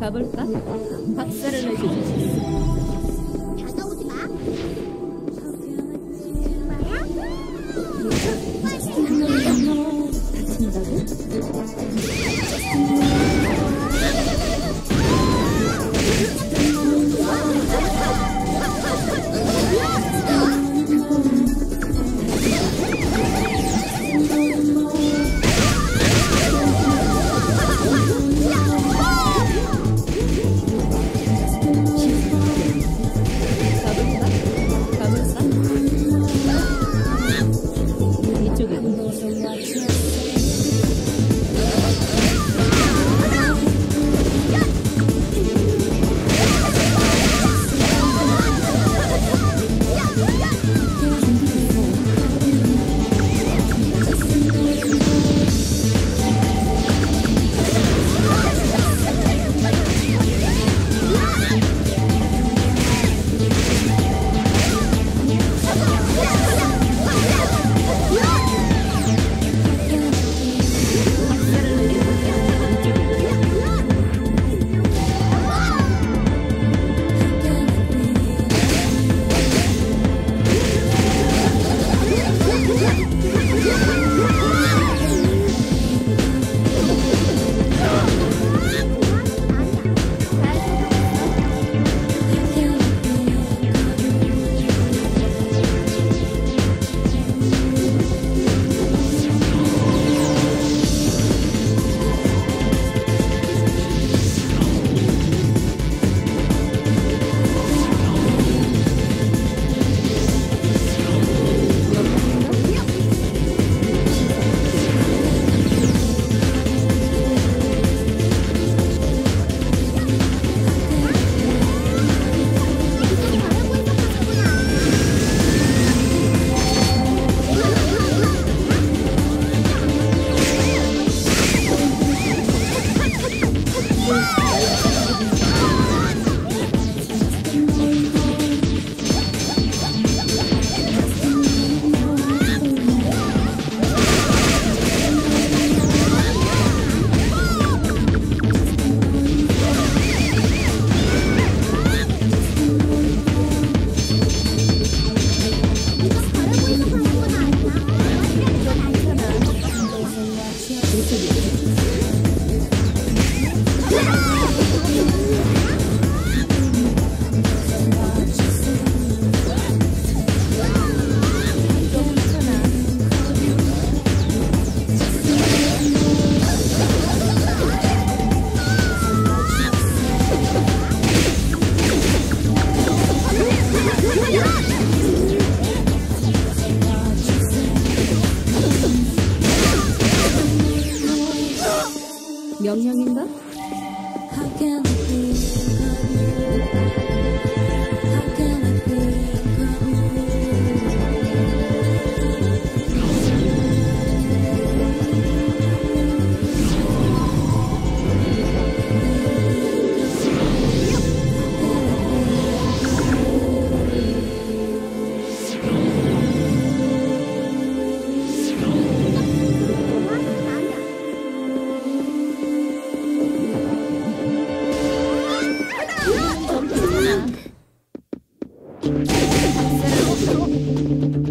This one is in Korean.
가볼까? 박살을 내주지. 다가오지 마. 명령인가? How can it be? Oh, my God.